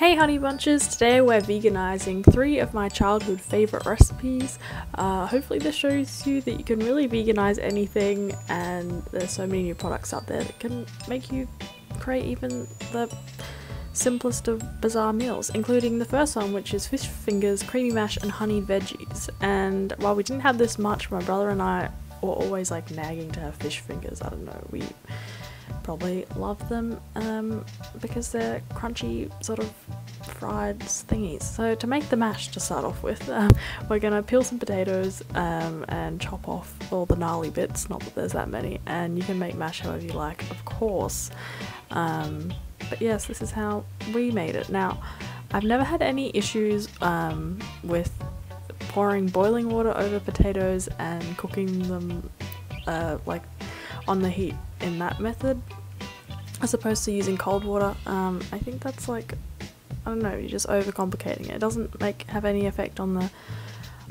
Hey Honey Bunches, today we're veganizing three of my childhood favorite recipes. Uh, hopefully this shows you that you can really veganize anything and there's so many new products out there that can make you create even the simplest of bizarre meals, including the first one which is fish fingers, creamy mash and honey veggies. And while we didn't have this much, my brother and I were always like nagging to have fish fingers, I don't know, we probably love them um, because they're crunchy sort of fried thingies. So to make the mash to start off with, um, we're going to peel some potatoes um, and chop off all the gnarly bits, not that there's that many, and you can make mash however you like, of course. Um, but yes, this is how we made it. Now, I've never had any issues um, with pouring boiling water over potatoes and cooking them uh, like on the heat in that method as opposed to using cold water. Um, I think that's like I don't know, you're just overcomplicating it. It doesn't make have any effect on the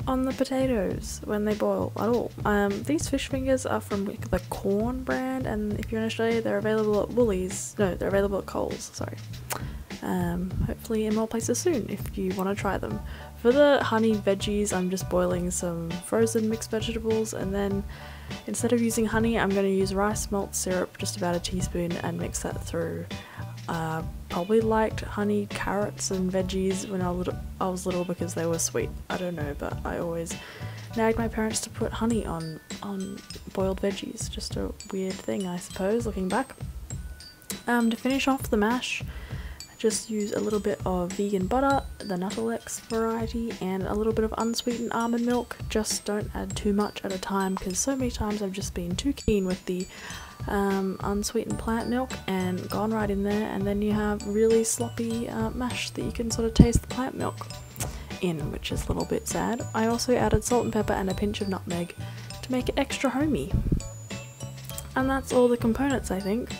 on the potatoes when they boil at all. Um, these fish fingers are from the Quorn brand, and if you're in Australia, they're available at Woolies. No, they're available at Coles. Sorry. Um, hopefully in more places soon if you want to try them. For the honey veggies, I'm just boiling some frozen mixed vegetables, and then instead of using honey, I'm going to use rice malt syrup, just about a teaspoon, and mix that through. Uh, probably liked honey carrots and veggies when I was, little, I was little because they were sweet. I don't know, but I always nagged my parents to put honey on on boiled veggies. Just a weird thing, I suppose, looking back. Um, to finish off the mash, just use a little bit of vegan butter, the Nuttelex variety, and a little bit of unsweetened almond milk. Just don't add too much at a time because so many times I've just been too keen with the um, unsweetened plant milk and gone right in there and then you have really sloppy uh, mash that you can sort of taste the plant milk in which is a little bit sad. I also added salt and pepper and a pinch of nutmeg to make it extra homey. And that's all the components I think.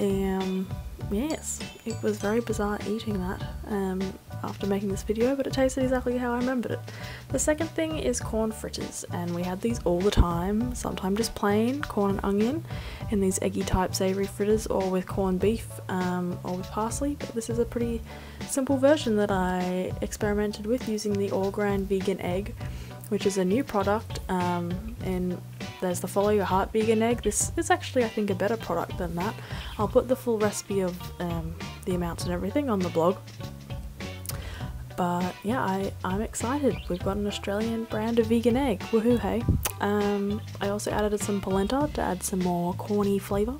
Um, yes, it was very bizarre eating that. Um, after making this video, but it tasted exactly how I remembered it. The second thing is corn fritters, and we had these all the time, sometimes just plain corn and onion in these eggy type savoury fritters, or with corned beef, um, or with parsley, but this is a pretty simple version that I experimented with using the Orgran vegan egg, which is a new product, um, and there's the Follow Your Heart vegan egg. This is actually, I think, a better product than that. I'll put the full recipe of um, the amounts and everything on the blog but yeah, I, I'm excited. We've got an Australian brand of vegan egg. Woohoo, hey. Um, I also added some polenta to add some more corny flavour.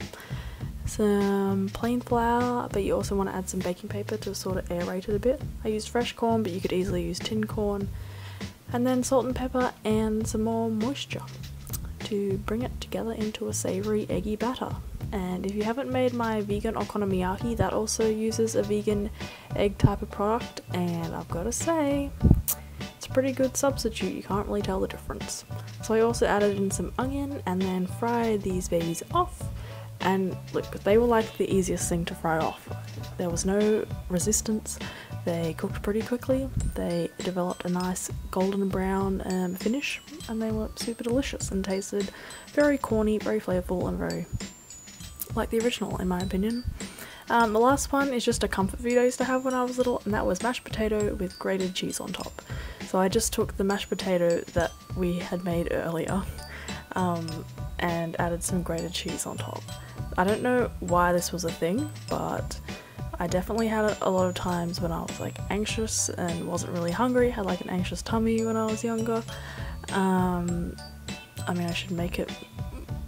Some plain flour, but you also want to add some baking paper to sort of aerate it a bit. I used fresh corn, but you could easily use tin corn. And then salt and pepper and some more moisture to bring it together into a savoury eggy batter. And if you haven't made my vegan okonomiyaki, that also uses a vegan egg type of product, and I've got to say, it's a pretty good substitute, you can't really tell the difference. So I also added in some onion and then fried these babies off, and look, they were like the easiest thing to fry off. There was no resistance, they cooked pretty quickly, they developed a nice golden brown um, finish, and they were super delicious and tasted very corny, very flavourful, and very like the original in my opinion. Um, the last one is just a comfort food I used to have when I was little and that was mashed potato with grated cheese on top. So I just took the mashed potato that we had made earlier um, and added some grated cheese on top. I don't know why this was a thing but I definitely had it a lot of times when I was like anxious and wasn't really hungry, had like an anxious tummy when I was younger. Um, I mean I should make it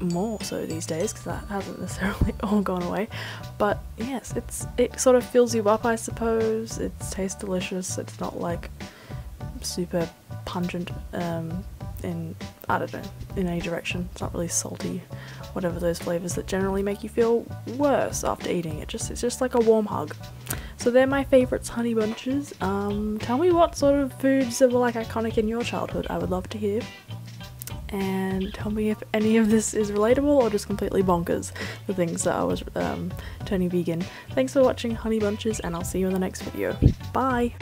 more so these days because that hasn't necessarily all gone away. But yes, it's it sort of fills you up, I suppose. It tastes delicious. It's not like super pungent um, in I don't know in any direction. It's not really salty, whatever those flavors that generally make you feel worse after eating it. Just it's just like a warm hug. So they're my favourites, honey bunches. Um, tell me what sort of foods were like iconic in your childhood. I would love to hear and tell me if any of this is relatable or just completely bonkers, the things that I was um, turning vegan. Thanks for watching Honey Bunches and I'll see you in the next video. Bye!